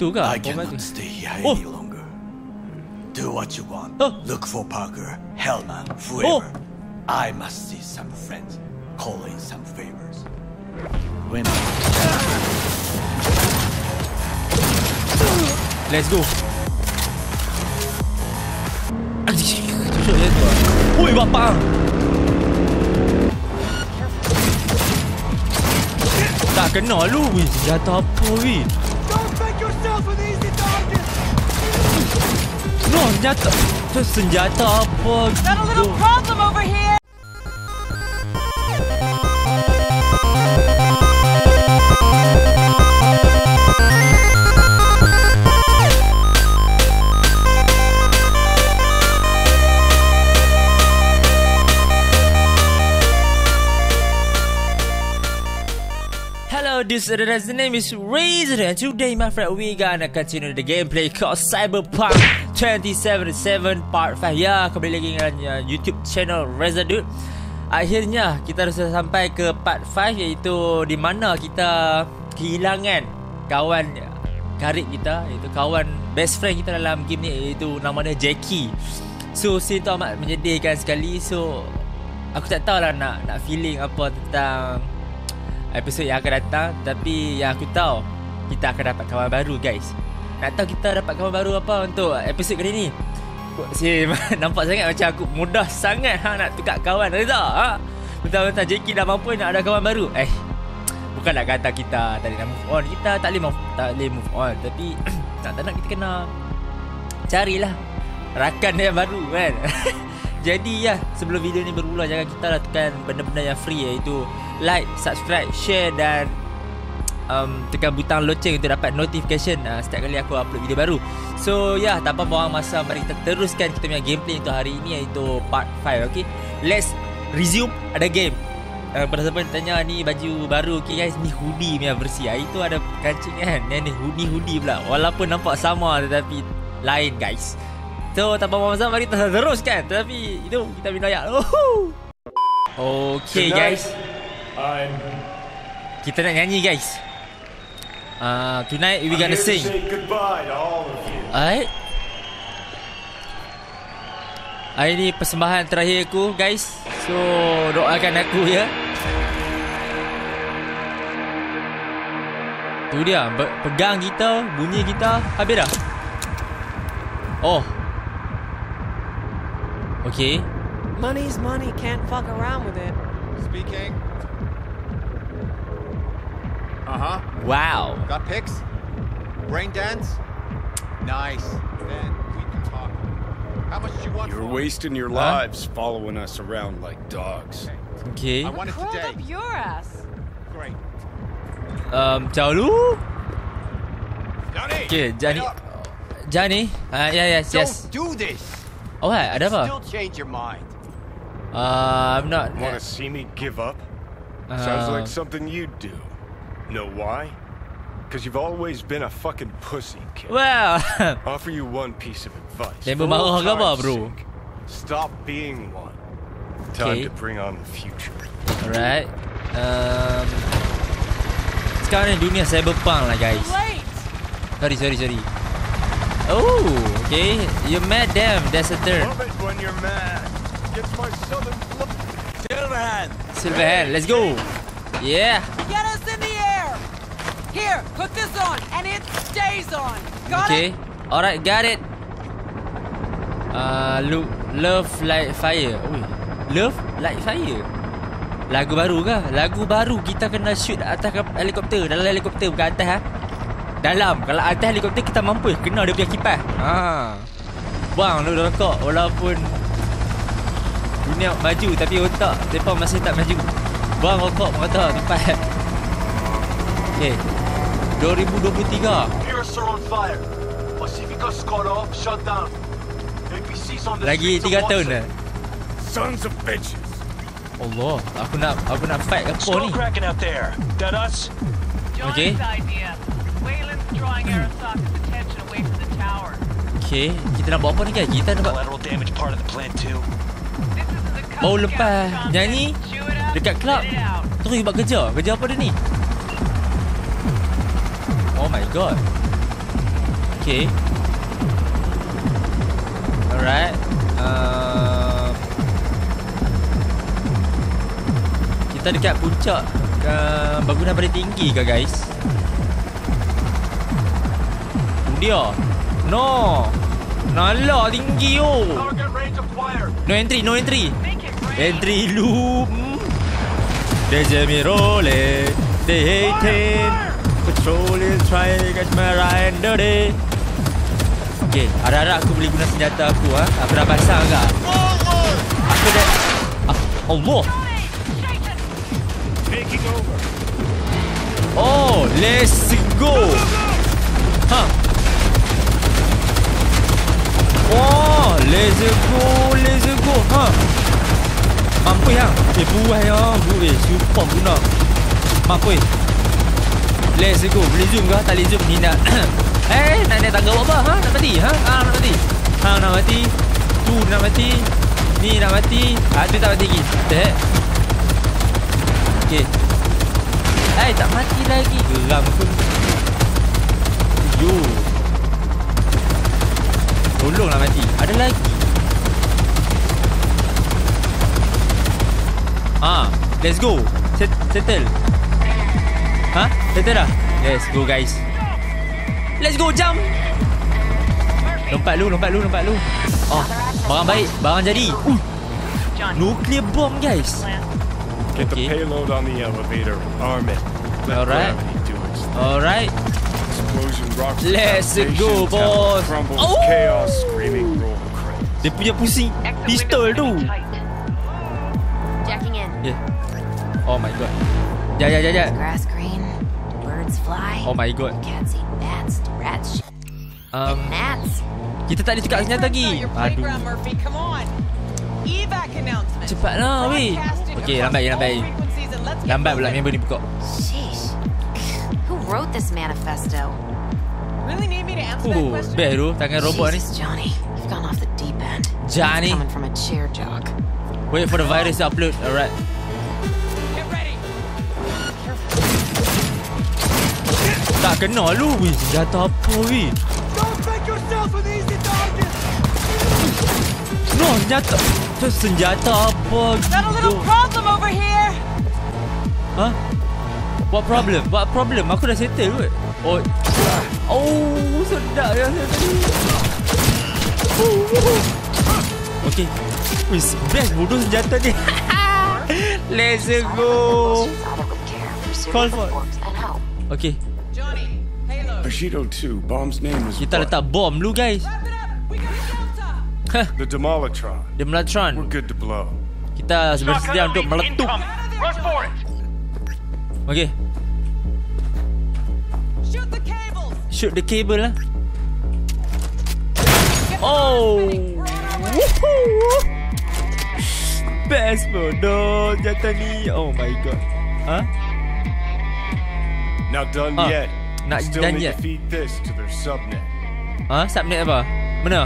I cannot stay here Oh. any longer. Do what you want. Oh. Look for Parker, Hellman, Oh. whoever. I must see some friends. Call in some favors. When Let's go. Tu. Hui bapak. Tak kena lu. Senjata apa weh? No, not the... Listen, I thought... Not a little problem over here! This is the name is Razor and today my friend we gonna continue the gameplay called Cyberpunk 2077 Part 5 Ya, kembali lagi dengan uh, YouTube channel Razor Dude. Akhirnya kita sudah sampai ke part 5 iaitu di mana kita kehilangan kawan karib kita iaitu kawan best friend kita dalam game ni iaitu namanya Jackie. So scene tu amat menyedihkan sekali. So aku tak tahu lah nak nak feeling apa tentang episod yang akan datang tapi yang aku tahu kita akan dapat kawan baru guys. Nak tahu kita dapat kawan baru apa untuk episod kali ni? Si nampak sangat macam aku mudah sangat ha nak tukar kawan Reza ha. Bentar-bentar Jackie dah mampu nak ada kawan baru. Eh bukan nak kata kita tak nak move on. Kita tak boleh move, tak boleh move on tapi tak tak nak kita kena carilah rakan yang baru kan. Jadi ya sebelum video ni bermula jangan kita lakukan benda-benda yang free iaitu like, subscribe, share dan um, tekan butang loceng untuk dapat notification uh, setiap kali aku upload video baru. So ya, yeah, tanpa buang masa mari kita teruskan kita punya gameplay untuk hari ini iaitu part 5 okay. Let's resume ada game. Uh, pada siapa yang tanya ni baju baru okay guys? Ni hoodie punya versi. Ah itu ada kancing kan? Yang ni hoodie hoodie pula. Walaupun nampak sama tetapi lain guys. So tanpa buang masa mari kita teruskan. Tetapi itu kita minta ya okay guys kita nak nyanyi guys uh, tonight we gonna sing. Alright. Hari ni persembahan terakhir aku guys So doakan aku ya Tu dia Pegang kita Bunyi kita Habis dah Oh Okay Money's money. Can't fuck around with it. Speaking. Uh huh. Wow Got pics? Brain dance? Nice. Then we can talk. How much did you want You're for it? wasting your Huh? lives following us around like dogs. Okay I want it today. up your ass. Great. um, Jauh dulu Johnny! Okay Jani get up. Jani uh, Yeah yes yes Don't do this. Oh what ada apa Still change your mind. uh, I'm not Want to see me give up? Sounds uh, like something you'd do. Know why? Because you've always been a fucking pussy, kid. Well Offer you one piece of advice. Tembak For marah old time's bro? sake, Stop being one. Time Okay. to bring on the future. Alright um, Sekarang ni dunia cyberpunk lah guys Late. Sorry sorry sorry Oh okay You mad damn That's a turn Love it when you're mad. Gets my southern blood. Silverhand! Silverhand let's go Yeah Here, put this on, and it stays on. Got Okay it? Alright got it uh, look, Love like fire Ui. Love like fire Lagu baru ke? Lagu baru kita kena shoot atas kap- helikopter Dalam helikopter bukan atas ha? Dalam Kalau atas helikopter kita mampu Kena dia punya kipas ha. Buang dulu rokok Walaupun Dunia maju Tapi otak Mereka masih tak maju Buang rokok Mata tempat Okay 2023 Pierce are on fire. Pacifica Skorov shut down. APC's on the Lagi streets 3 of tahun dah Sons of bitches. Allah Aku nak Aku nak fight ke apa ni? Okay. Okay Kita nak buat apa ni guys? Kita nak buat Baru Scout lepas. nyanyi Dekat club. Terus buat kerja. Kerja apa dia ni Oh my god Okay. Alright. Uh, kita dekat puncak uh, bangunan paling tinggi ke guys? Dia. No. Nala tinggi oh. Range acquired. No entry, no entry. Entry loop. Dejemirole. They hating. Patrolling try to catch my ride dirty. Okay, harap-harap aku boleh guna senjata aku ha. Aku dah pasang agak. Aku dah ah, Allah. Oh, let's go. Ha. Oh, let's go, let's go. Ha. Mampu yang. Eh, buah yang. Bu, eh, super guna. Mampu. eh. Let's go. Boleh zoom ke? Tak boleh zoom ni nak. eh, nak naik tangga buat apa? Ha? Nak mati? Ha? Ah, nak mati. Ha, nak mati. Tu nak mati. Ni nak mati. Ah, tu tak mati lagi. Dek. Okay. Eh, tak mati lagi. Geram aku. Yo. Tolonglah mati. Ada lagi. Ah, let's go. Set, settle. Settle dah? Let's go guys. Let's go jump. Lompat lu, lompat lu, lompat lu. Oh, barang baik, barang jadi. Uh. Nuclear bomb guys. Get Okay. the payload on the elevator. Arm it. Alright. Alright. Explosion rocks the Let's go, boss. Oh! chaos, screaming. Dia punya pusing pistol tu. Jacking in. Yeah. Oh my god. Ya ya ya ya. Grass green. Birds fly. Oh my god. Cats eat bats. Rats Um, gnats. kita tak ada cakap senjata lagi. Aduh. Murphy. Come on. Evac announcement. Cepatlah weh. Okey, lambat je, lambat je. Lambat pula member ni pokok. Sheesh. Who wrote this manifesto? Really need me to answer that Oh, question? best tu tangan robot ni. Jesus, Johnny. You've gone off the deep end. Johnny. It's coming from a chair jog. Wait for the virus to upload. Alright. Tak kena lu weh. Senjata apa weh? No, senjata. Tu senjata apa Got a little problem over here. Huh? What problem? What problem? Aku dah settle kot. Oh. Oh, sedap ya tadi. Okay. Wih, best bodoh senjata ni. Let's go. Call for-. Okay, Bushido 2, bomb's name is kita letak bom dulu guys. Delta. Hah, The Demolatron. We're good to blow. Kita bersedia untuk meletup. Rush for it. Okay, Shoot the cables. shoot the cable lah. The Oh. Woohoo. Best bodoh senjata ni. Oh my god. Huh? Not done Ah, yet. Not Still done need yet. to feed this to their subnet. Huh? Subnet apa? Mana?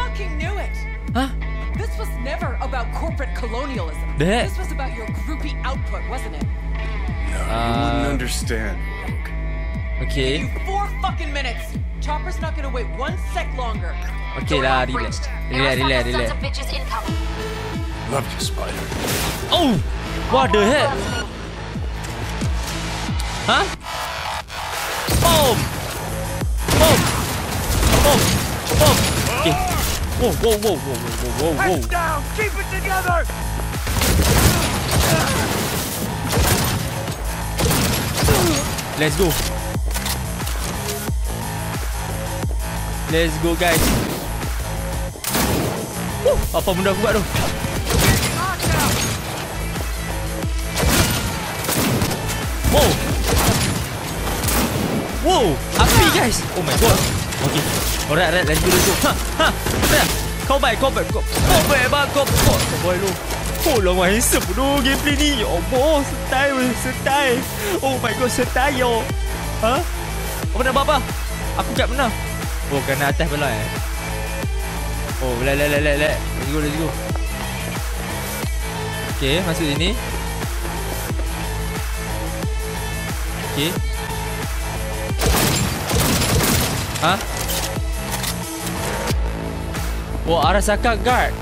Fucking knew it. Huh? This was never about corporate colonialism. The heck? This was about your groupie output, wasn't it? No, you Uh, wouldn't understand, Rogue. Okay. You four fucking minutes. Chopper's not gonna wait one sec longer. Okay lah, relax. Relax, relax, relax. Sons of bitches incoming. Love you, Spider. Oh! What the heck? Huh? Boom! Boom! Boom! Boom! Okay. Whoa, whoa, whoa, whoa, whoa, whoa, whoa, whoa. down. Keep it together. Let's go. Let's go guys. Woo, apa benda aku buat tu? Wow. Wow, api guys. Oh my god. Okay. Alright, alright, let's go, let's go. Ha, ha. Kau baik, kau baik, kau. Baik bang, kau. Kau, kau baik lu. Oh, lama handsome bodoh gameplay ni. Ya Allah, setai setai. Oh my god, setai yo. Ha? Apa nak buat apa? Aku kat mana? Oh, kena atas pula eh. Oh, let, let, let, let, let. Let's go, let's go. Okay, masuk sini. Okay. Ha? Oh, Arasaka guard.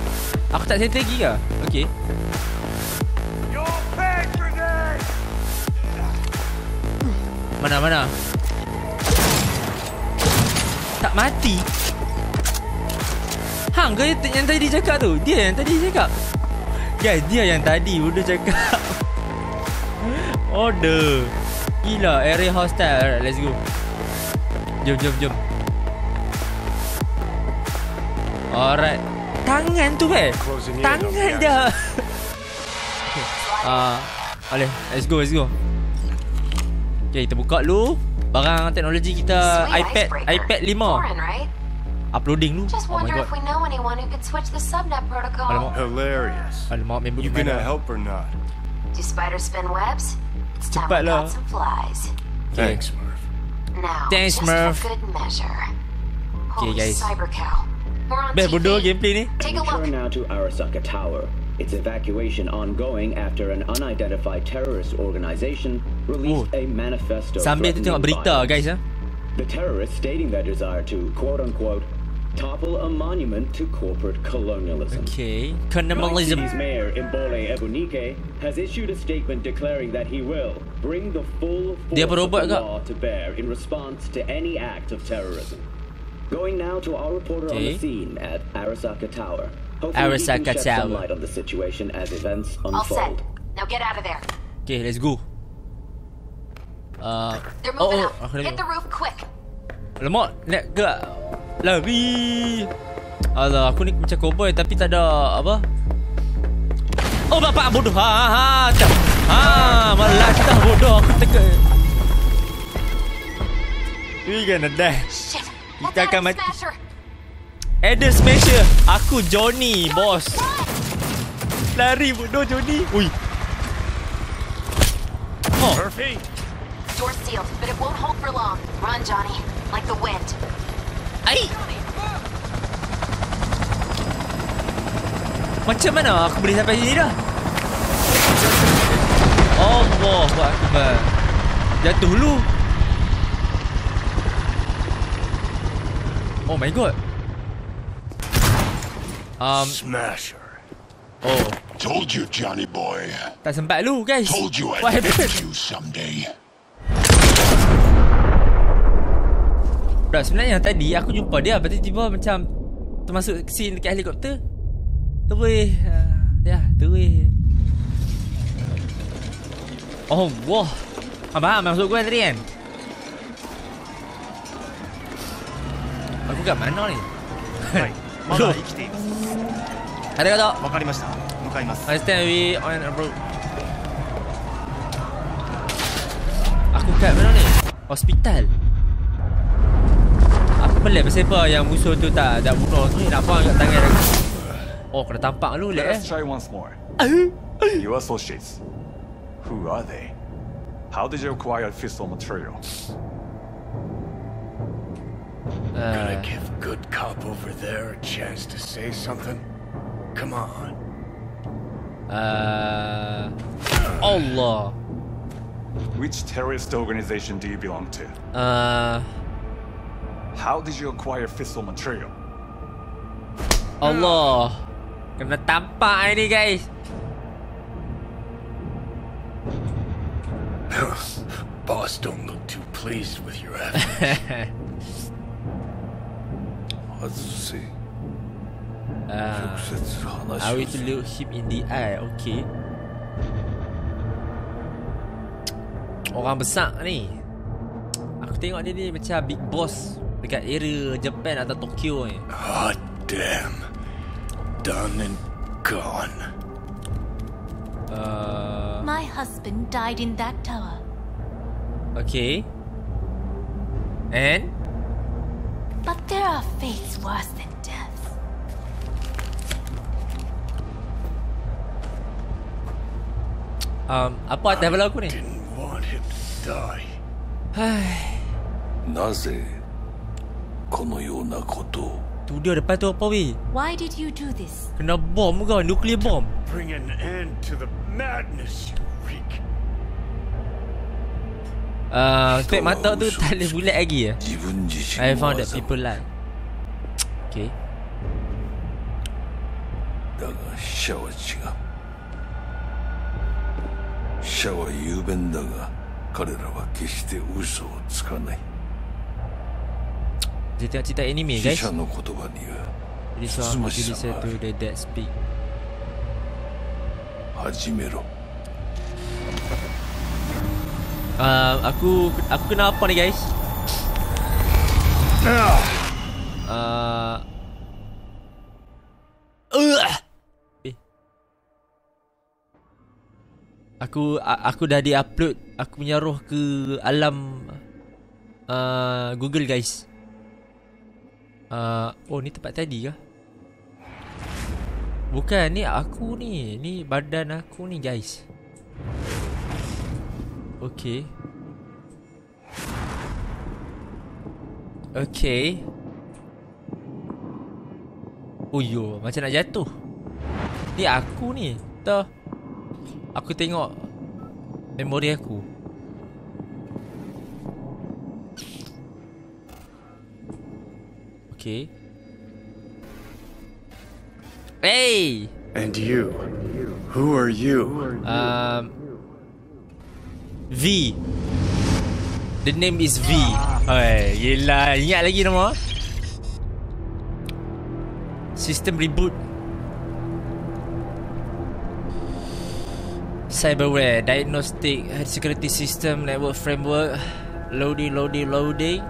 Aku tak settle lagi ke? Okay. Mana mana? Tak mati. Hang ke yang tadi cakap tu? Dia yang tadi cakap. Guys, dia yang tadi udah cakap. Order. Gila, area hostile. Alright, let's go. Jom, jom, jom. Alright. Tangan tu eh. Tangan dia. Okay. Ah, boleh. Let's go, let's go. Okay, kita buka dulu. Barang teknologi kita Sweet iPad icebreaker. iPad 5. Foreign, right? Uploading dulu. Just Oh my wonder god. if we know anyone who could switch the subnet protocol. Alamak. Hilarious. Alamak, member You gonna mana? help or not? Do spiders spin webs? It's time we Cepatlah. got some flies. Okay. Thanks, Murph. Now, Thanks, just Murph. for good measure. Okay, Holy guys. cyber cow. We're on Best bodoh gameplay ni. Take a Turn now to Arasaka Tower. Its evacuation ongoing after an unidentified terrorist organization released Oh. a manifesto. Sambil tu tengok berita violence. guys ah. The terrorists stating their desire to quote unquote topple a monument to corporate colonialism. Okay. Night Cannibalism. City's mayor Imbole Ebunike has issued a statement declaring that he will bring the full force of the law to bear in response to any act of terrorism. Going now to our reporter on Okay. the scene at Arasaka Tower. Hopefully Arasaka he can shed some Tower. light on the situation as events All set. unfold. Now get out of there. Okay, let's go. Uh, They're oh, moving oh, up. aku Hit the roof quick. Lemak, nak ke lari. Alah, aku ni macam cowboy tapi tak ada apa. Oh bapak bodoh. Ha ha ha. tak. Ha, malah kita bodoh aku teka. We gonna die. Shit. Kita akan mati. Adam Smasher. Aku Johnny, bos. Lari bodoh Johnny. Ui. Oh, Murphy? Door's sealed, but it won't hold for long. Run, Johnny. Like the wind. ai. Macam mana aku boleh sampai sini dah? Allah Akbar. Jatuh dulu. Oh my god. Um, Smasher. oh, Told you, Johnny boy. tak sempat lu guys. Told you What I'd happened? get you someday. Tak sebenarnya tadi aku jumpa dia tu tiba macam Termasuk scene dekat helikopter Terus uh, Ya terus Oh wah ah, Faham maksud gue tadi kan Aku kat mana ni? Hai. Mana ikit. Arigato. Wakarimashita. Mukaimasu. I stand we on a road. Aku kat mana ni? Hospital. Aku pelik pasal apa yang musuh tu tak dah bunuh tu nak faham kat tangan aku. Oh, kena tampak lu lek. Eh. Let's try once more. You associates. Who are they? How did you acquire fissile materials? Gonna uh, give good cop over there a chance to say something? Come on. uh, Allah Which terrorist organization do you belong to? uh, How did you acquire fissile material? Allah Kena tampak ni guys Boss don't look too pleased with your effort. Let's uh, I will to look him in the eye Okay. Orang besar ni. Aku tengok dia ni macam big boss Dekat area Japan atau Tokyo ni. Hot damn. Done and gone. uh, My husband died in that tower. Okay. And But there are fates worse than death. um, Apa atas kepala aku ni Didn't want him to die. なぜこのようなことを Tu dia depan tu apa weh Why did you do this? Kena bom ke Nuclear bomb Bring an end to the madness you wreak. uh, Spek mata tu tak boleh bulat lagi ya 自分自身 I の found that 技 people like Okay だが死者は違う死者は雄弁だが彼らは決して嘘をつかない Dia tengok cerita anime 死 guys 者の言葉には This one つま you しさ listen があ to る the dead speak 始 uh, Aku Aku kena apa ni guys? Uh, uh, eh. Aku Aku dah di-upload Aku punya roh ke alam uh, Google guys. Uh, Oh ni tempat tadi kah? Bukan ni aku ni. Ni badan aku ni guys Okay. Okay. Oh yo Macam nak jatuh. Ni aku ni Dah Aku tengok Memori aku. Okay. Hey! And you? Who are you? Um, V. The name is V. Oi, gila, ingat lagi nama. System reboot. Cyberware, diagnostic, security system, network framework, loading, loading, loading.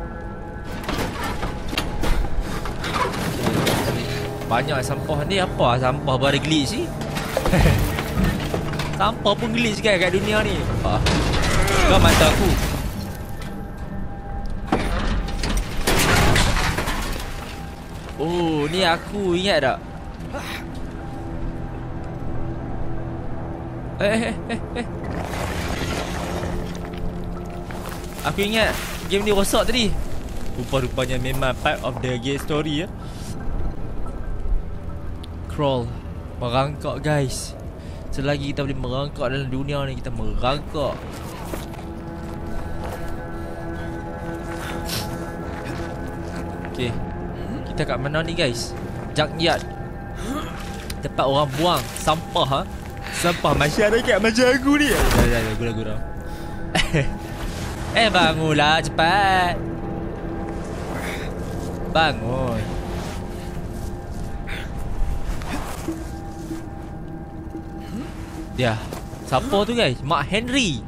Banyak sampah ni apa sampah baru glitch ni? Sampah pun glitch kan kat dunia ni ah. Kau mata aku. Oh ni aku. Ingat tak? Eh eh eh eh Aku ingat game ni rosak tadi. Rupa-rupanya memang part of the game story ya. Crawl. Merangkak guys. Selagi kita boleh merangkak dalam dunia ni Kita merangkak Kita kat mana ni guys? Junkyard. Tempat orang buang Sampah ha? Sampah. Masyarakat macam aku ni? Dah dah dah. Gurau-gurau Eh bangunlah cepat. Bangun. Dia Siapa tu guys? Mak Henry.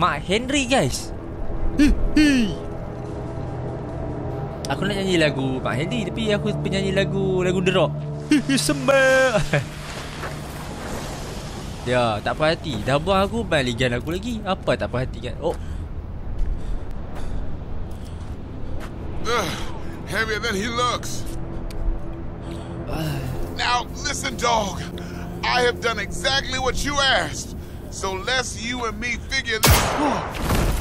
Mak Henry guys Aku nak nyanyi lagu Mak Henry Tapi aku penyanyi lagu Lagu The Rock Sembah Dia tak perhati Dah buang aku Balikan aku lagi Apa tak perhati kan Oh Heavier than he looks. now, listen, dog. I have done exactly what you asked. So let's you and me figure this.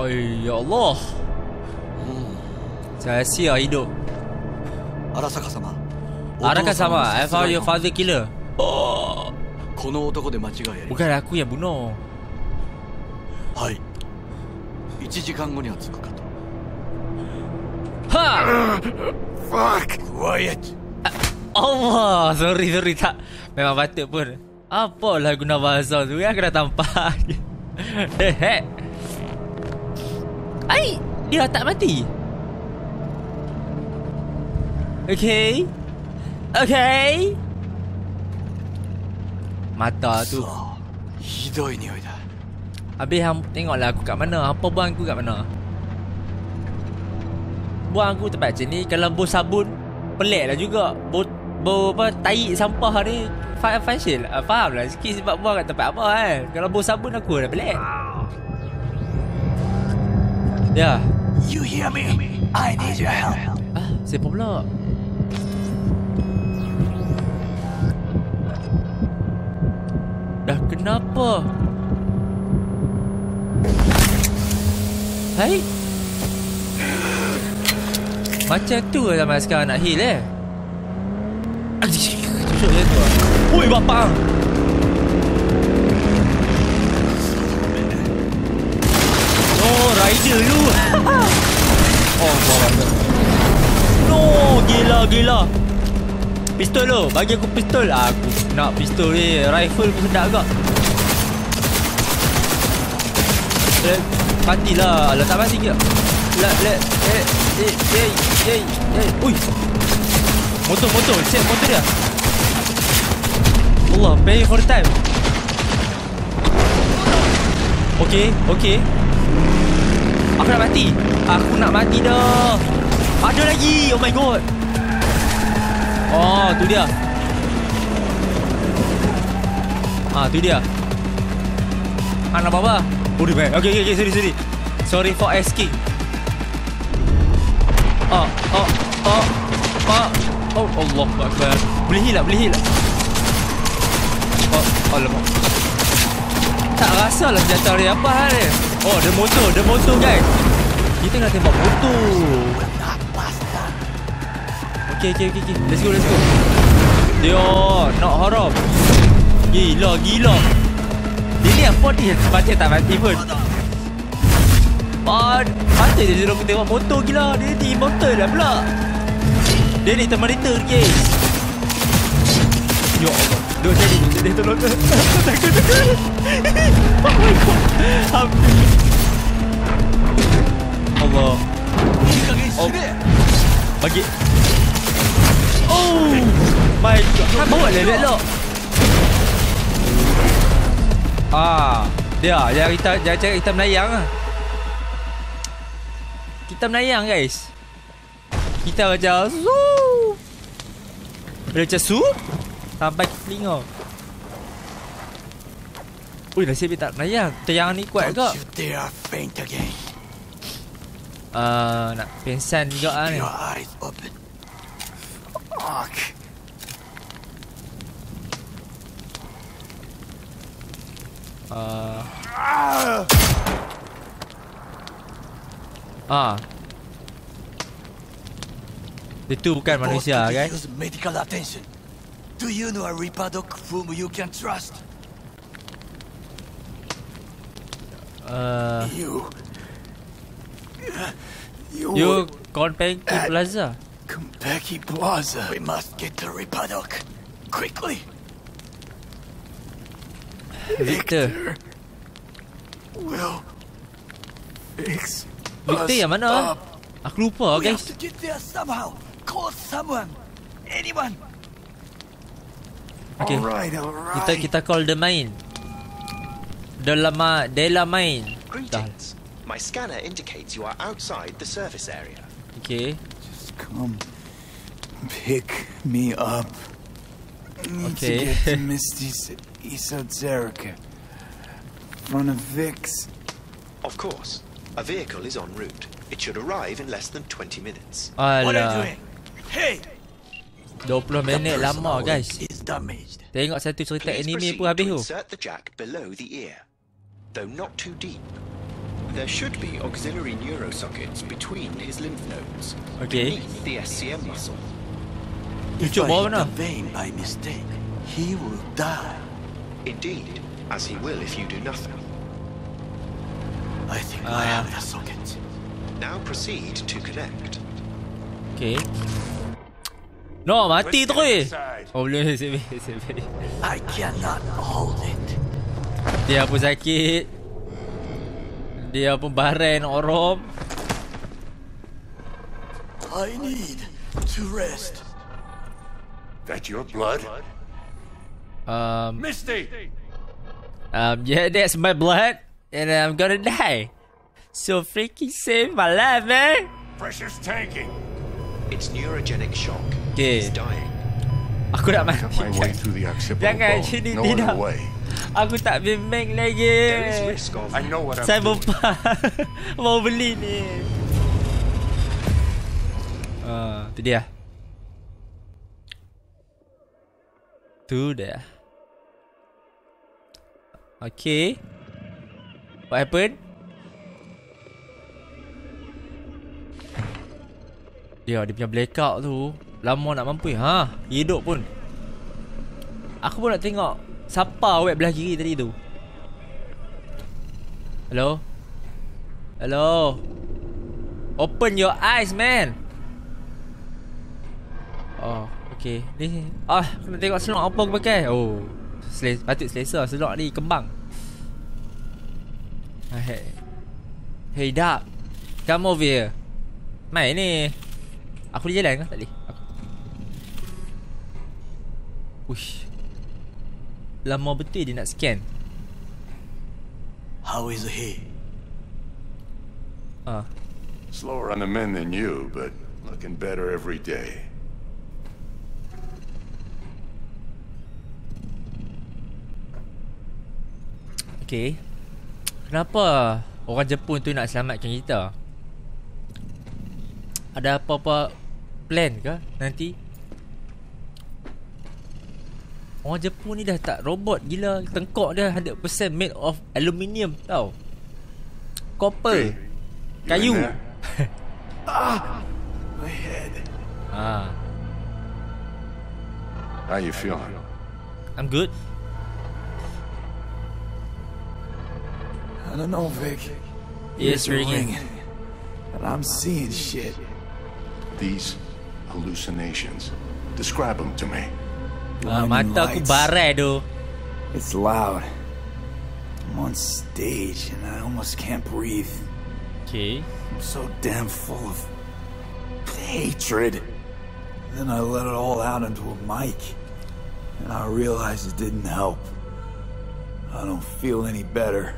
Oh ya Allah Saya sia hidup 荒坂様荒川様 I お父さん found の your 殺害 father killer この男で間違いあり Bukan aku yang bunuh はい1時間後には着くかと Ha Fuck! Quiet Allah Sorry sorry tak Memang patut pun Apalah guna bahasa tu Yang kena tampak Hehe Ai, dia tak mati. Okay. Okay. Mata tu. Hidoi ni oi dah. Habis hang tengoklah aku kat mana. Apa buang aku kat mana? Buang aku tempat macam ni kalau bos sabun peliklah juga. Bos bo apa tai sampah ni. Fa fa shil. Lah. Faham lah sikit sebab buang kat tempat apa kan. Kalau bos sabun aku dah pelik. Ya You hear me? I need your help Ah, siapa pula? Dah kenapa? Hai? Macam tu lah zaman sekarang nak heal eh Cucuk je tu lah Ui bapak Rider lu Oh bawa no. Gila, gila. Pistol lo. Bagi aku pistol. Ah, aku nak pistol ni. Rifle pun sedap agak. Eh, matilah. Alah, tak mati ke? Lah, lah. Eh, eh, eh, eh, eh. Ui. Motor, motor. Cek motor dia. Allah, pay for time. Okay, okay. Aku nak mati. Aku nak mati dah. Ada lagi. Oh my god. Oh, tu dia. Ah, tu dia. Ah, nak apa? Oh, dia baik. Okay, okay, okay. Sorry, sorry. Sorry for asking. Oh, oh, oh, oh. Oh, Allah Akbar. Boleh tak? Boleh tak? Oh, alamak. Tak rasa lah senjata dia apa hal dia. Oh, ada motor, ada motor guys. Kita nak tembak motor. Okay, okay, okay, okay. Let's go, let's go. Dia nak haram. Gila, gila. Dia ni apa dia? Mati tak mati pun. Ah, mati dia suruh aku tengok motor gila. Dia ni motor dah pula. Dia ni Terminator guys. Ya Allah. Duk jadi, jadi tolong. Takut, takut. Oh my god. Hampir. Allah. Oh. Bagi. Oh. My god. Kan bawa lelet lo. Ah, dia dia kita dia cakap kita melayang ah. Kita melayang guys. Kita macam su. Dia macam su sampai ke telinga. Ui, nasib dia tak melayang. Tiang ni kuat ke? Don't you dare faint again. Uh, nak pingsan juga lah ni. Fuck. Uh, ah. Itu bukan manusia, guys. Use medical attention. Do you know a Reaper dog whom you can trust? Uh, You. You. you Konpeki at Plaza. Compeki Plaza. We must get to dog. Quickly. Victor. Will fix Victor yang mana? up. Aku lupa, We guys. have to get there somehow. Call someone. Anyone. Okay. Alright, alright. Kita kita call the main. The lama, de la main. Dah. Greetings. My scanner indicates you are outside the service area. Okay. Just come pick me up. Need Okay. to get to Misty's esoterica. Front of Vic's. Of course. A vehicle is en route. It should arrive in less than 20 minutes. Alah. Hey! 20 minit lama, guys. Is damaged. Tengok satu cerita Please anime proceed pun to habis tu. insert the jack below the ear, though not too deep. There should be auxiliary neurosockets between his lymph nodes, Okay. beneath the SCM muscle. If Cucuk I bawah hit the vein by mistake, he will die. Indeed, as he will if you do nothing. I think I Ah. have the socket. Now proceed to connect. Okay. No, mati terus. Oh, boleh sini, sini. I cannot hold it. Dia pun sakit. Dia pun orom. I need to rest. That your blood? Um, Misty! um, yeah, that's my blood. And I'm gonna die. So freaking save my life, man. Pressure's tanking. It's neurogenic shock. Okay. He's dying. Aku nak mati. Jangan sini No tidak. Aku tak bimbing lagi. I know what I'm Saya berpa Mau beli ni. Ah, tu dia. Tu dia. Okay What happened? Dia dia punya blackout tu Lama nak mampu Ha? Hidup pun. Aku pun nak tengok Siapa web belah kiri tadi tu Hello? Hello? Open your eyes, man. Oh, okay. Ni ah, kena tengok slot apa aku pakai. Oh. Sel patut selesa slot ni kembang. Ah, hey. Hey, Dak. Come over here. Mai ni. Aku boleh jalan ke? Tak boleh. Aku. Uish. Lama betul dia nak scan. How is he? Ah. Slower on the men than you, but looking better every day. Okay. Kenapa orang Jepun tu nak selamatkan kita? Ada apa-apa plan ke nanti? Orang Jepun ni dah tak robot gila Tengkok dia 100% made of aluminium tau Copper Kayu ah, my head. Ah, How you feeling? I'm good I don't know, Vic. Yes, Ears are ringing. And I'm seeing shit. These hallucinations. Describe them to me. Ah, Mata aku barai tu It's loud. I'm on stage and I almost can't breathe. Okay I'm so damn full of hatred. Then I let it all out into a mic. And I realized it didn't help. I don't feel any better.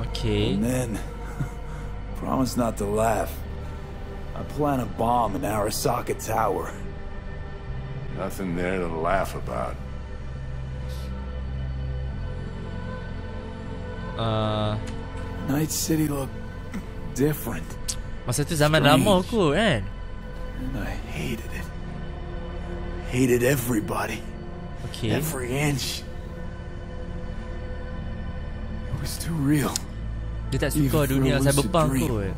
Okay And then, promise not to laugh. I plant a bomb in Arasaka Tower. Nothing there to laugh about. uh, Night City looked different. Masa tu zaman Strange. lama aku kan And I hated it. Hated everybody. Okay Every inch. It was too real. Dia tak Even suka dunia cyberpunk dream. kot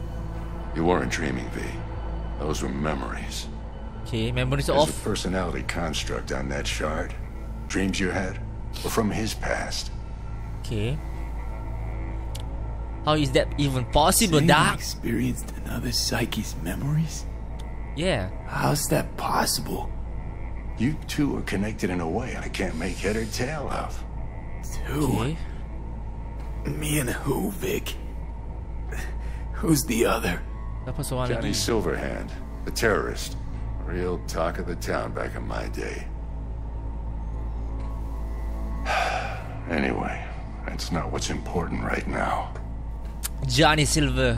You weren't dreaming, V. Those were memories. Okay memories There's off a personality construct on that shard. Dreams you had were from his past. Okay How is that even possible, Saying I Doc? experienced another psyche's memories? Yeah. How's that possible? You two are connected in a way I can't make head or tail of. Two? Me and who, Vic? Who's the other? Siapa seorang Johnny lagi? Silverhand, the terrorist. Real talk of the town back in my day. anyway, that's not what's important right now. Johnny Silver.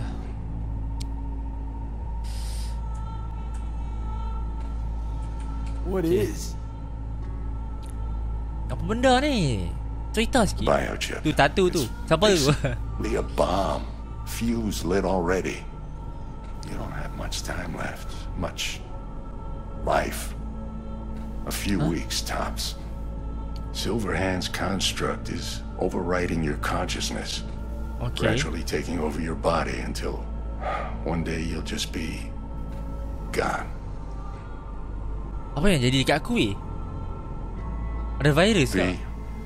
What is? Apa benda ni? Cerita sikit. Biochip. Tu tatu tu. Siapa tu? Be bomb. Fuse lit already. You don't have much time left. Much life. A few weeks tops. Silverhand's construct is overriding your consciousness. Okay. Gradually taking over your body until one day you'll just be gone. Apa yang jadi dekat aku eh? Ada virus ke? V,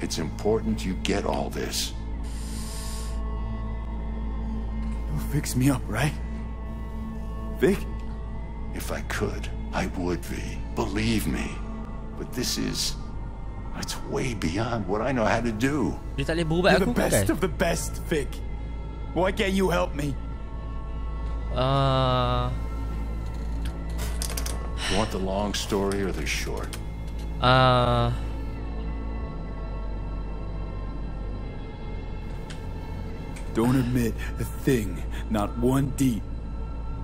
it's important you get all this. You'll fix me up, right? Vic? If I could, I would, V. Believe me. But this is... It's way beyond what I know how to do. Dia tak boleh berubat You're the best of the best, Vic. Why can't you help me? Uh, You want the long story or the short? uh, Don't admit a thing, not one deed.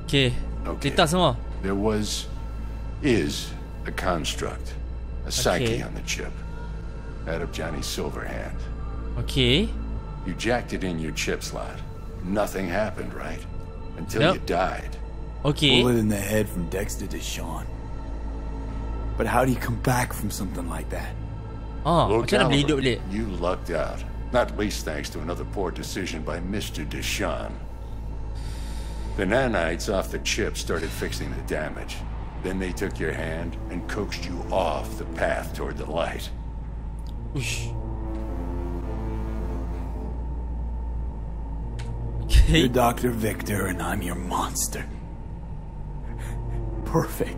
okay. Okay. Cerita semua. There was... is a construct. A psyche Okay. on the chip. That of Johnny Silverhand. Okay. You jacked it in your chip slot. Nothing happened, right? Until Nope. you died. Okay. Bullet in the head from Dexter Deshawn. But how do you come back from something like that? Oh, Look macam mana boleh hidup Oliver, balik? You lucked out. Not least thanks to another poor decision by Mr. Deshawn. The nanites off the chip started fixing the damage. Then they took your hand and coaxed you off the path toward the light. Ush. You're Dr. Victor and I'm your monster. Perfect.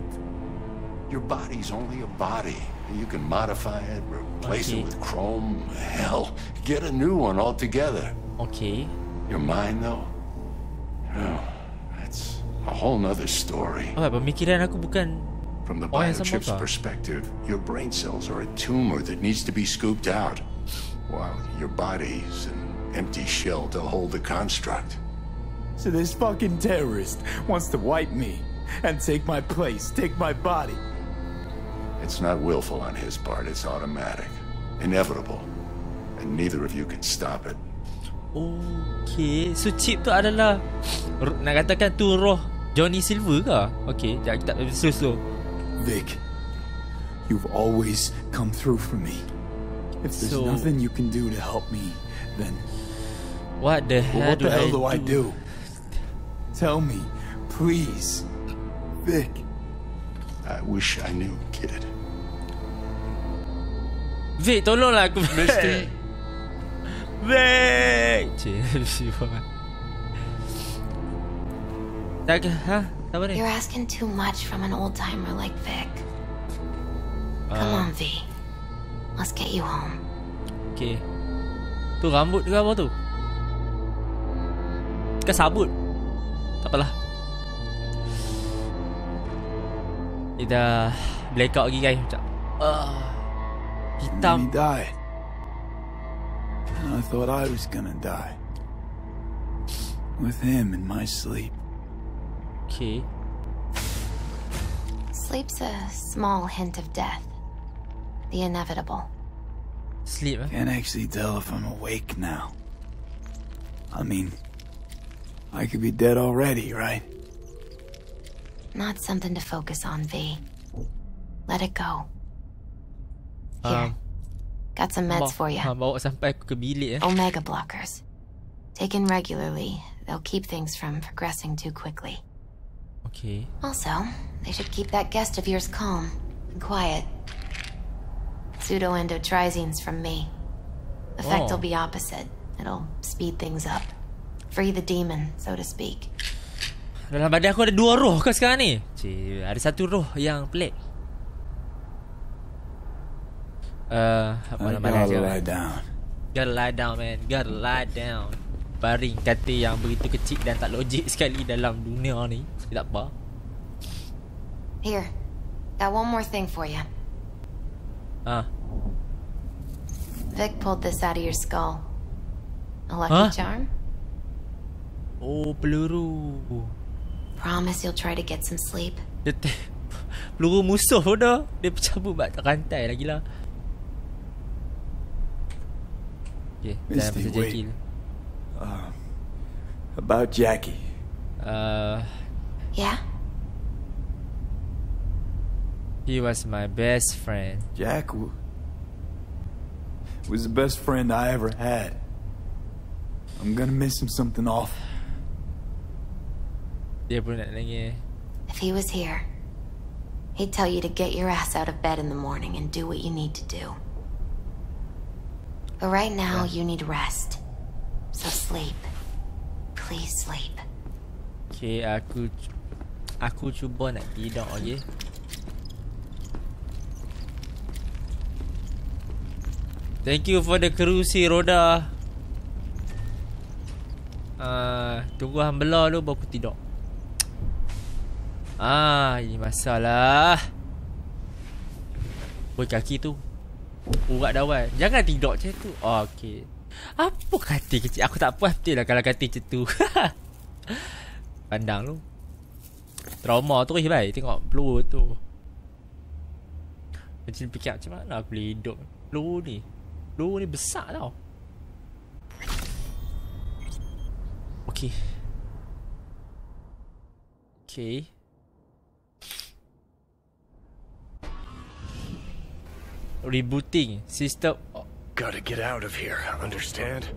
Your body's only a body. You can modify it, replace Okay. it with chrome. Hell, get a new one altogether. Okay. Your mind, though? Oh, that's a whole nother story. Oh, pemikiran aku bukan From the Oh, biochip's perspective, your brain cells are a tumor that needs to be scooped out, while your body's an empty shell to hold the construct. So this fucking terrorist wants to wipe me and take my place, take my body. It's not willful on his part, it's automatic, inevitable, and neither of you can stop it. Okay So chip tu adalah Nak katakan tu roh Johnny Silver ke? Okay Sekejap kita slow slow Vic, you've always come through for me. If there's So- nothing you can do to help me, then What the well, hell what do the hell I do I do? do? Tell me, please. Vic. I wish I knew, kid. Vic tolonglah aku Misty. Cik Siapa Tak ke Ha ni You're asking too much from an old timer like Vic. Come Ah. on, V. Let's get you home. Okay Tu rambut ke apa tu Ke sabut Tak apalah Kita Blackout lagi guys Ah, And then he died. And I thought I was gonna die. With him in my sleep. Okay Sleep's a small hint of death. The inevitable. Sleep eh Can't actually tell if I'm awake now. I mean, I could be dead already, right? Not something to focus on, V. Let it go. Here. um, Got some meds for you. Bawa sampai aku ke bilik eh Omega blockers. Taken regularly, they'll keep things from progressing too quickly. Okay Also, they should keep that guest of yours calm and quiet. Pseudoendotrizines from me. Effect Oh. will be opposite. It'll speed things up. Free the demon, so to speak. Dalam badan aku ada dua roh ke sekarang ni Cik Ada satu roh yang pelik Uh, apa I nama dia gotta lie down. Gotta lie down man Gotta lie down Baring kata yang begitu kecil dan tak logik sekali dalam dunia ni Tak apa Here, got one more thing for you. Ah, Vic pulled this out of your skull. A lucky Huh? charm? Oh peluru Promise you'll try to get some sleep. Dia Peluru musuh dah Dia cabut bak rantai lagi lah Okay Jangan Misty, pasal wait. Uh, about Jackie. uh, Yeah? He was my best friend Jack w- was the best friend I ever had. I'm gonna miss him something awful. Dia pun nak nangis If he was here, he'd tell you to get your ass out of bed in the morning and do what you need to do. But right now, you need rest. So sleep. Please sleep. Okay aku Aku cuba nak tidur okay Thank you for the kerusi roda Ah, Tunggu hambela dulu baru aku tidur Ah, ini masalah Oi kaki tu Urat dawan Jangan tidur macam tu. Oh, Okay Apa katil kecil? Aku tak puas betul lah Kalau katil macam tu. Pandang lu. Trauma tu eh baik. Tengok peluru tu. Macam fikir macam mana aku boleh hidup? Peluru ni. Peluru ni besar tau. Okay Okay Rebooting System Gotta get out of here, understand?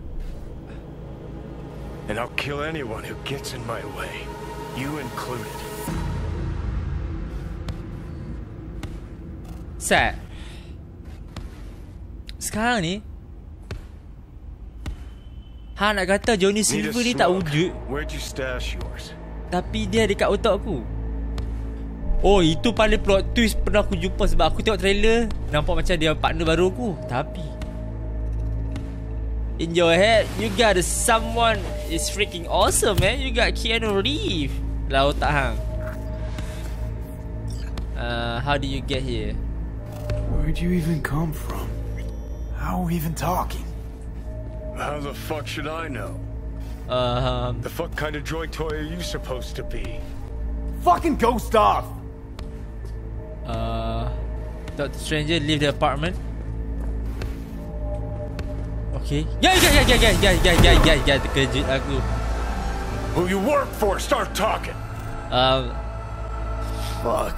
And I'll kill anyone who gets in my way. You included. Set Sekarang ni Ha nak kata Johnny Silver ni tak wujud? Tapi dia dekat otak aku Oh itu paling plot twist pernah aku jumpa sebab aku tengok trailer Nampak macam dia partner baru aku Tapi In your head You got someone is freaking awesome man You got Keanu Reeves Lah otak hang uh, How did you get here? Where'd you even come from? How are we even talking? How the fuck should I know? Um, the fuck kind of droid toy are you supposed to be? Fucking ghost off! Uh, Doctor Stranger leave the apartment. Okay. Ya ya ya ya ya ya ya ya ya terkejut aku. Who you work for? Start talking. Um. Fuck.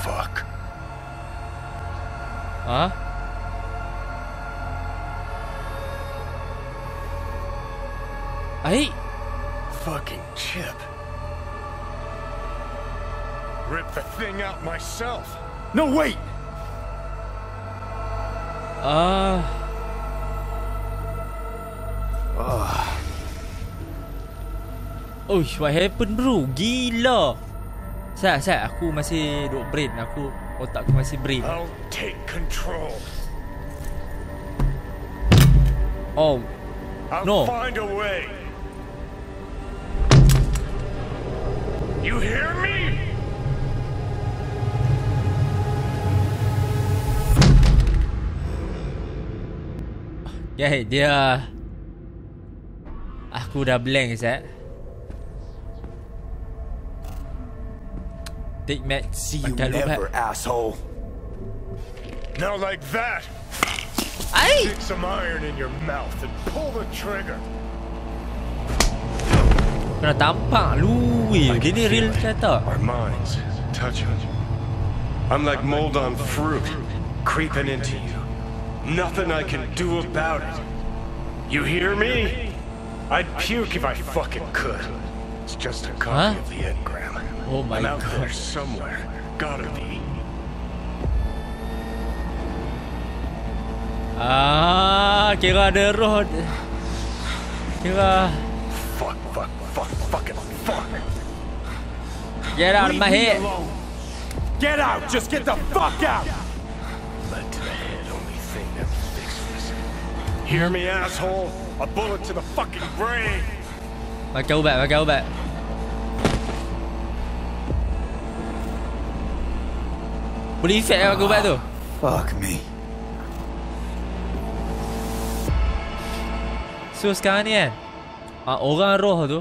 Fuck. Huh? Hey. Fucking chip. Thing out myself. No, wait! Ah. Uh. Oh, what happened bro? Gila. Sat, sat. Aku masih duk brain. Aku otak aku masih brain. I'll take control. Oh. I'll No. find a way. You hear me? Ya, dia Aku dah blank Zat Take match See you Pakai never, asshole. Now like that. Aye. Stick some iron in your mouth and pull the trigger. Kena tampak lu weh. Dia ni real kereta Our minds touching. I'm like mold on fruit, creeping into you. Nothing I can do about it. You hear me? I'd puke if I fucking could. It's just a copy Huh? of the engram. Oh my I'm out there somewhere. Gotta be. Ah, kira ada roh Kira Fuck, fuck, fuck, fucking fuck. Get out of my head Get out! Just get the fuck out! Hear me, asshole? A bullet to the fucking brain. Makan ubat, makan ubat Boleh effect kan makan ubat tu Fuck me. So sekarang ni kan ah, Orang roh tu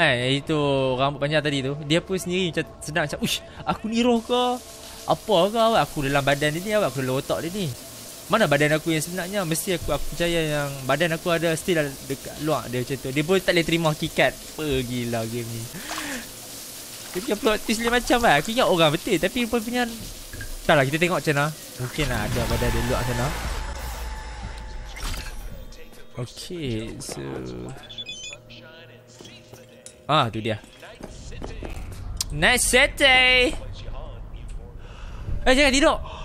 Eh itu rambut panjang tadi tu Dia pun sendiri macam sedang macam Ush aku ni roh ke? Apa ke awak? Aku dalam badan dia ni awak? Aku dalam otak dia ni Mana badan aku yang sebenarnya Mesti aku aku percaya yang Badan aku ada Still ada dekat luar dia macam tu Dia pun tak boleh terima hakikat Apa gila game ni Dia punya plot twist lain macam lah Aku ingat orang betul Tapi rupanya Tak lah kita tengok macam mana Mungkin lah ada badan dia luar sana Okay, so Ah, tu dia. Nice city. Eh, jangan tidur.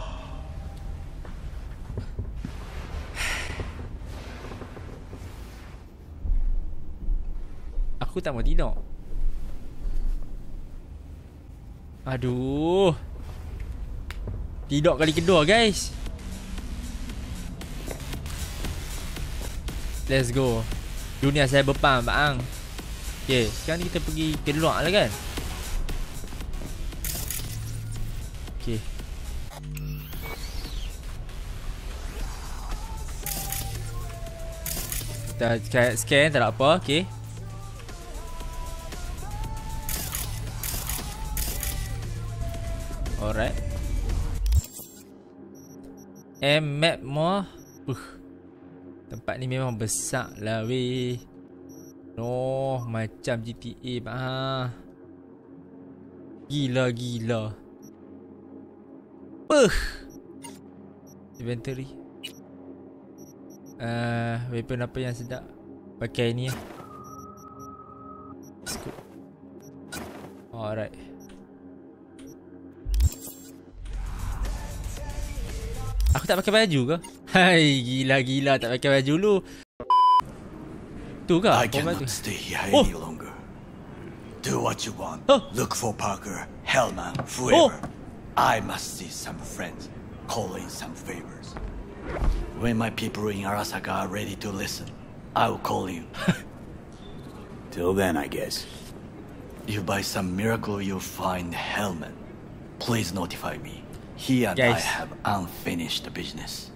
Aku tak mau tidur. Aduh. Tidur kali kedua, guys. Let's go Dunia saya berpam bang Okay Sekarang kita pergi ke luar lah kan Okay Kita scan, scan tak ada apa Okay M map more Uh Tempat ni memang besar lah weh. No Macam GTA bah. Gila gila Puh Inventory. Uh, Weapon apa yang sedap Pakai ni? Lah Alright Aku tak pakai baju ke? Hai, gila-gila tak pakai baju lu. Tu ke? I cannot stay here Oh! any longer. Do what you want. Oh. Look for Parker, Hellman, whoever. I must see some friends, call in some favors. When my people in Arasaka are ready to listen, I will call you. Till then, I guess. If by some miracle you find Hellman, please notify me. He and I have unfinished business.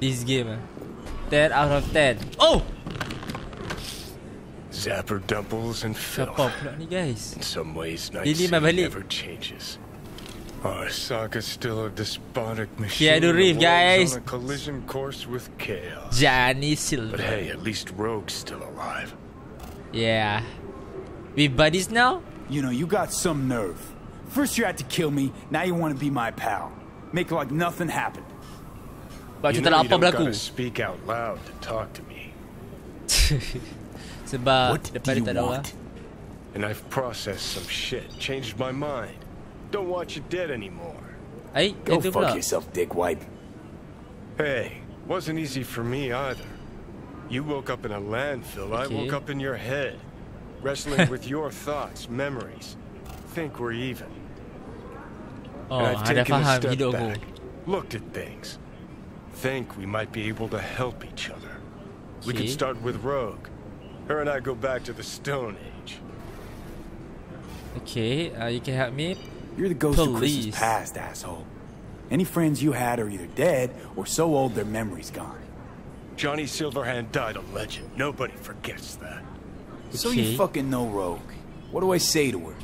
This game ah. 10 out of 10. Oh! Zapper Dumples and Phil. Siapa pula ni guys? In some ways, Night Ini City main balik. never changes. Arasaka's still a despotic Keanu machine. The Reeves, world's guys. On a collision course with chaos. Johnny Silver. But hey, at least Rogue's still alive. Yeah. We buddies now? You know, you got some nerve. First you had to kill me, now you want to be my pal. Make like nothing happened. Buat you cerita know you apa don't gotta speak out loud to talk to me. what depan dia tak ada orang. And I've processed some shit, changed my mind. Don't want you dead anymore. Ay, Go itu fuck pula. yourself, dick wipe. Hey, wasn't easy for me either. You woke up in a landfill, I woke up in your head. Wrestling with your thoughts, memories. Think we're even. Oh, and I've taken a step back, looked at things. Think we might be able to help each other. We could start with Rogue. Her and I go back to the Stone Age. Okay, uh, you can help me. You're the ghost of Police. Christmas past, asshole. Any friends you had are either dead or so old their memory's gone. Johnny Silverhand died a legend. Nobody forgets that. So you fucking know Rogue. What do I say to her?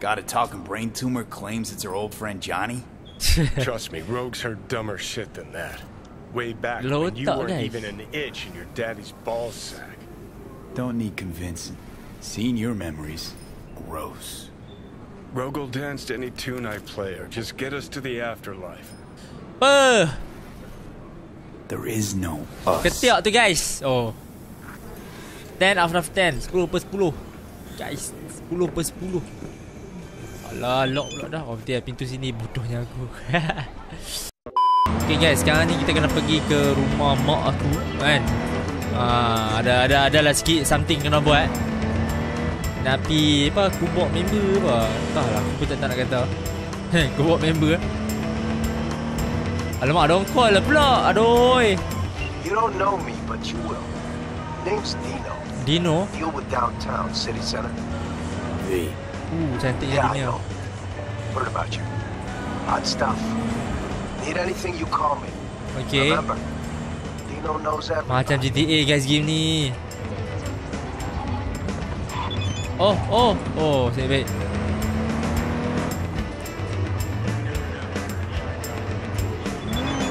Got a talking brain tumor claims it's her old friend Johnny? Trust me, Rogue's heard dumber shit than that. Way back when you weren't even an itch in your daddy's ballsack. Don't need convincing. Seeing your memories, gross. Rogue will dance to any tune I play or just get us to the afterlife. Apa? There is no us. Ketiak tu guys. Oh. 10 out of 10. 10 per 10. Guys, 10 per 10. Alah, lock pula dah. Oh, betul pintu sini bodohnya aku. okay guys, sekarang ni kita kena pergi ke rumah mak aku kan. Ah, ada ada ada lah sikit something kena buat. Tapi apa aku bawa member apa? Entahlah, aku pun tak tahu nak kata. aku bawa member. Alamak, ada orang call lah pula. Aduh. You don't know me, but you will. Name's Dino. Dino? Deal with downtown, city center. V. Uh, cantiknya Yeah, know. Heard about you. Hot stuff. Need anything, you call me. Okay. Remember, Dino knows everything. Macam GTA guys game ni. Oh, oh, oh, saya baik.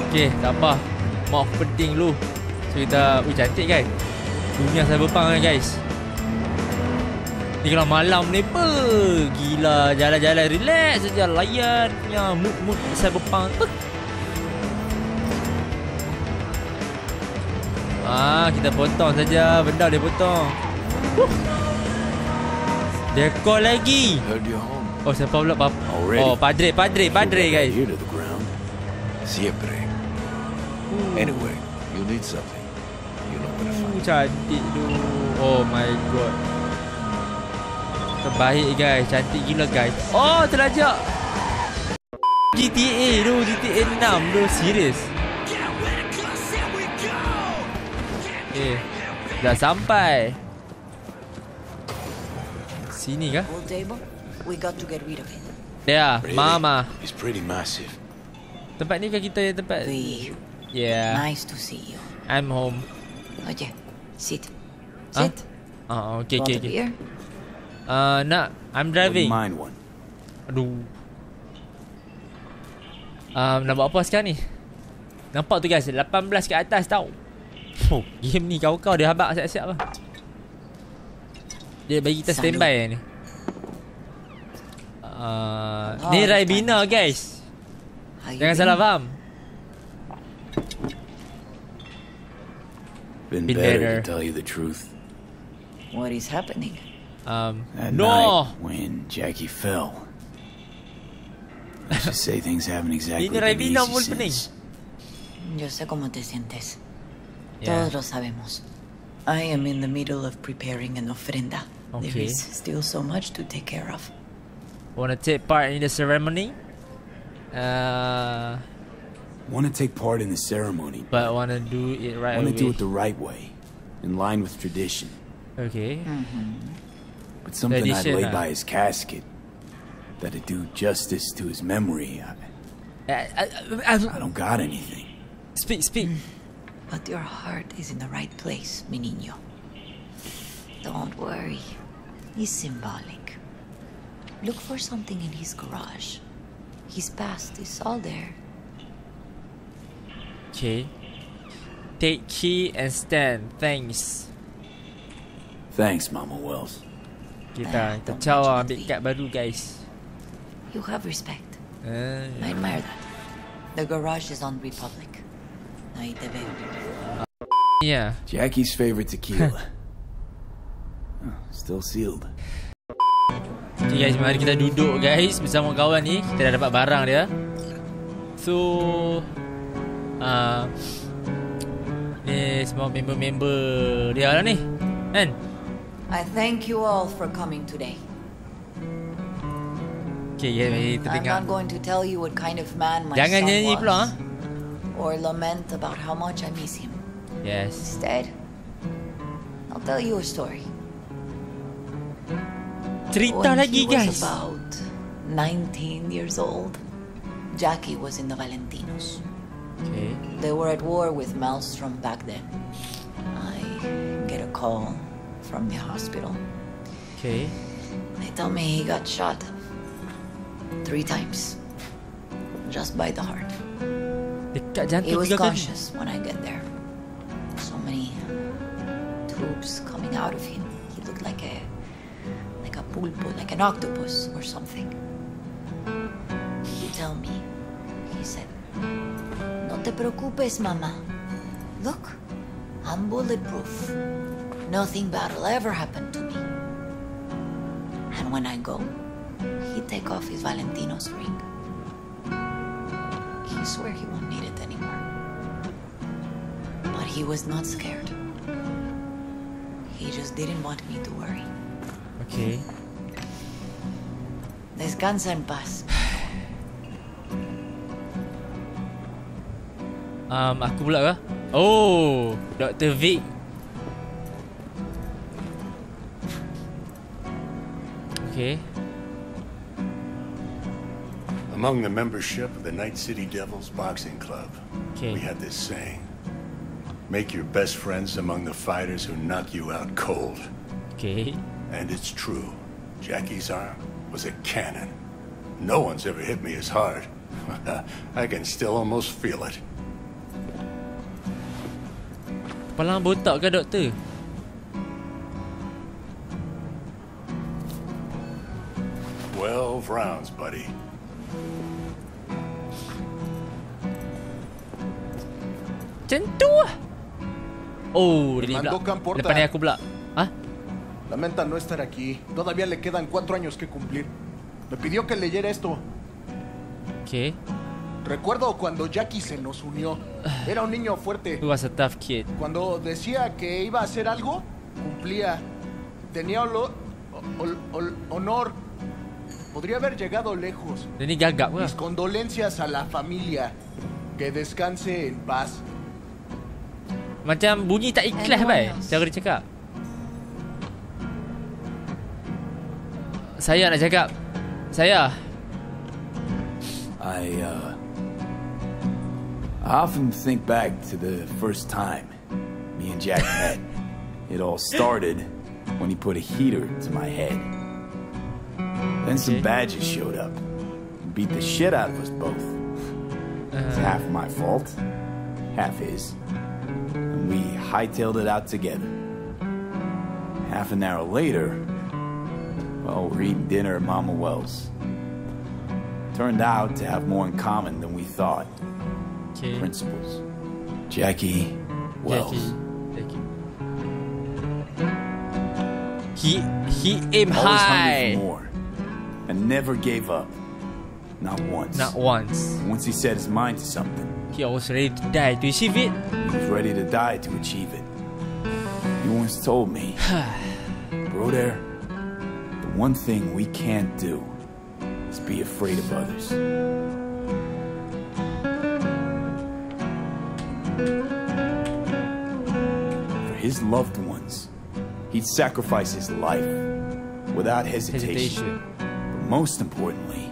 Okay, tak apa. Mak aku penting dulu. So kita, ui cantik kan? Dunia cyberpunk kan guys. Ni kalau malam ni apa? Gila, jalan-jalan relax saja layan punya mood-mood cyberpunk. Uh. Ah, kita potong saja benda dia potong. Huh. Dia call lagi. Oh, siapa pula pap? Oh, padre, padre, padre guys. Siempre. Anyway, you need something. You know where to find cantik tu. Oh my god. Terbaik guys, cantik gila guys. Oh, terlajak. GTA tu, GTA 6 tu, serius. Eh, dah sampai. Sini kah? We got to get rid of it. Ya, Really? mama. It's pretty massive. Tempat ni kan kita yang tempat. We. Yeah. Nice to see you. I'm home. Oye, sit. Huh? Sit. Ah, okay, Want okay, a okay. beer? Uh, nak, I'm driving. Mind one. Aduh. Um, nak buat apa sekarang ni? Nampak tu guys, 18 ke atas tau. Oh, game ni kau-kau dia habak siap-siap lah. Dia bagi kita standby ni. Uh, Oh, ni Raibina guys. Jangan salah faham. Been, Been better, better. to tell you the truth. What is happening? Um, That no. night when Jackie fell. Let's just say things haven't exactly been easy since. Yo sé cómo te sientes. Yeah. Todos lo sabemos. I am in the middle of preparing an ofrenda. There Okay. is still so much to take care of. Wanna take part in the ceremony? Uh, Want to take part in the ceremony, but I wanna do it right want to do it the right way, in line with tradition. Okay. But something I'd lay by his casket, that'd do justice to his memory. I, Uh, uh, uh I, I don't got anything. Speak, speak. Mm. But your heart is in the right place, mi niño. Don't worry. He's symbolic. Look for something in his garage. His past is all there. Okay. Take key and stand. Thanks. Thanks, Mama Wells. Kita kacau lah ambil kad baru guys. You have respect. Uh, I admire that. The garage is on Republic. Yeah. Jackie's favorite tequila. Oh, Still sealed. Okay guys, mari kita duduk guys bersama kawan ni. Kita dah dapat barang dia. So uh, Ni semua member-member dia lah ni Kan? I thank you all for coming today. Okay, ya, kita I'm not going to tell you what kind of man my Jangan son nyanyi was, pula or lament about how much I miss him. Yes Instead, I'll tell you a story. Cerita when lagi he was guys about 19 years old, Jackie was in the Valentinos. Okay They were at war with Maelstrom back then. I get a call from the hospital. Okay They tell me he got shot three times, just by the heart. He was conscious when I get there. So many tubes coming out of him. He looked like a like a pulpo, like an octopus or something. He tell me, he said, "No te preocupes, mama. Look, I'm bulletproof. Nothing bad will ever happen to me." And when I go, he take off his Valentino's ring. He swear he won't need it anymore. But he was not scared. He just didn't want me to worry. Okay Descansa en paz. um, Aku pula kah? Oh Dr. Vic Okay Among the membership of the Night City Devils Boxing Club, Okay. we had this saying Make your best friends among the fighters who knock you out cold. Okay And it's true. Jackie's arm was a cannon. No one's ever hit me as hard. I can still almost feel it. Botak ke doktor? Oh. Lepas ni aku pula Hah? Lamenta no estar aquí. Todavía le quedan cuatro años que cumplir. Me pidió que leyera esto. Okay Recuerdo cuando Jackie se nos unió. Era un niño fuerte. He was a tough kid Cuando decía que iba a hacer algo, cumplía. Tenía olo- ol- ol- honor. Podría haber llegado lejos. Mis condolencias a la familia. Que descanse en paz. Macam bunyi tak ikhlas Anyone bai? Cara dia cakap Saya nak cakap Saya I, uh. I often think back to the first time me and Jack met. It all started when he put a heater to my head. Then some badges showed up and beat the shit out of us both. It's half my fault, half his. Hightailed it out together. Half an hour later, well, we're eating dinner at Mama Wells. Turned out to have more in common than we thought. Okay. Principles. Jackie Wells. Jackie. He he aim Always high for more. And never gave up. Not once. Not once Once he set his mind to something, He was ready to die to achieve it he was ready to die to achieve it. You once told me, Brother, the one thing we can't do is be afraid of others. For his loved ones, he'd sacrifice his life without hesitation. Hesitation. But most importantly,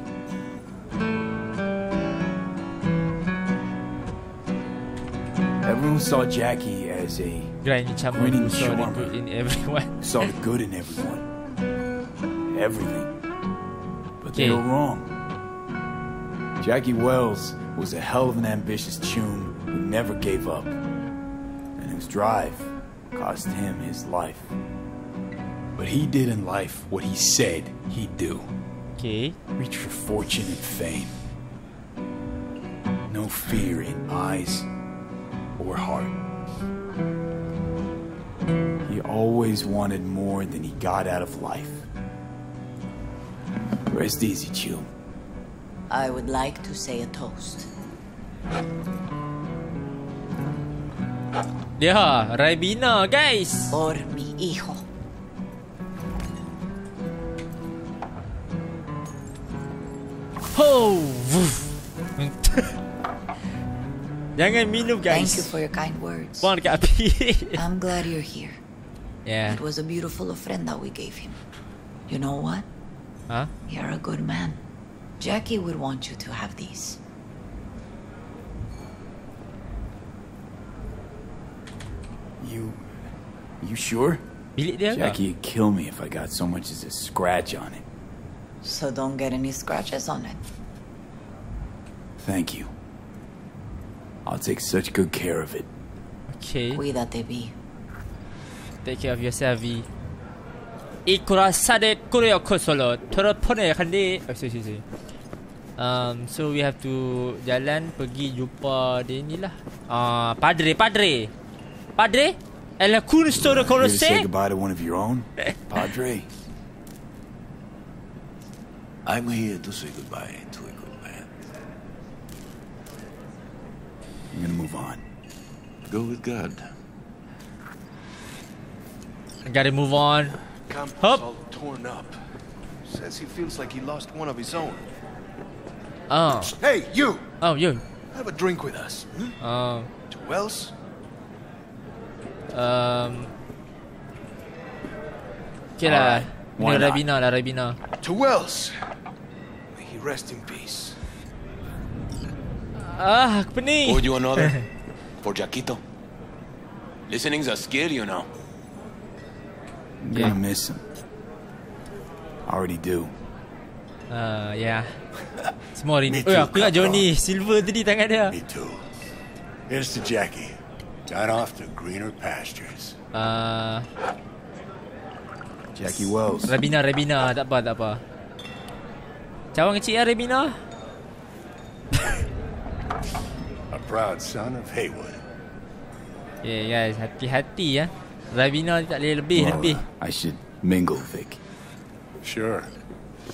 saw Jackie as a Grimy Chamo grinning saw the good in everyone. saw the good in everyone. Everything. But they were wrong. Jackie Wells was a hell of an ambitious tune who never gave up, and whose drive cost him his life. But he did in life what he said he'd do. Okay. Reach for fortune and fame. No fear in eyes or heart. He always wanted more than he got out of life. Rest easy, Chew. I would like to say a toast. Dia, Rabina, guys. Por mi hijo. Ho! Woof. Jangan minum, guys. Thank you for your kind words. Buang dekat api. I'm glad you're here. yeah. It was a beautiful ofrenda we gave him. You know what? Huh? You're a good man. Jackie would want you to have these. You. You sure? Bilik dia ke? Jackie would kill me if I got so much as a scratch on it. So don't get any scratches on it. Thank you. I'll take such good care of it. Okay. Cuídate, V. Take care of yourself, V. Ikurasade kureo kosolo. Telepone kandi. Oh, sorry, sorry, sorry. Um, so we have to jalan pergi jumpa dia ni lah. Ah, padre, padre. Padre? El Kunsto de Here to say goodbye to one of your own? Padre. I'm here to say goodbye to a good man. I'm gonna move on. Go with God. I gotta move on. Campos Hup. all torn up. Says he feels like he lost one of his own. Oh. Hey, you! Oh, you. Have a drink with us. Hmm? Um, To Wells? um, okay lah. Alright, why not? Rabina lah, Rabina. To Wells! May he rest in peace. Ah, aku pening. Pour you another? For Jaquito. Listening's a skill, you know. I'm gonna miss him. I already do. Ah, ya. Semua hari ni. Me too, Oh, aku ingat Kappa. Johnny. Silver tadi tangan dia. Me too. Here's to Jackie. Got off to greener pastures. Ah, Jackie Wells. Rabina, Rabina. Tak apa, tak apa. Cawan kecil ya, Rabina. Proud son of Haywood. Okay, guys. Hati-hati ya. Rabina tak boleh lebih, Well, lebih. I should mingle, Vic. Sure.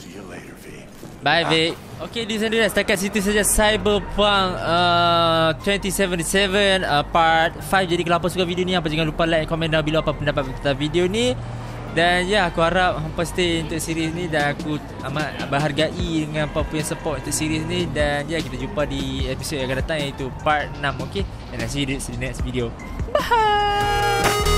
See you later, V. Bye, Vic. Okay, di sana setakat situ saja Cyberpunk uh, 2077 uh, part 5. Jadi kalau apa suka video ni, apa jangan lupa like, komen dan bila apa pendapat tentang video ni. Dan ya, aku harap hampa stay untuk series ni dan aku amat berhargai dengan apa-apa yang support untuk series ni dan ya, kita jumpa di episod yang akan datang iaitu part 6, okay? And I'll see you next video. Bye!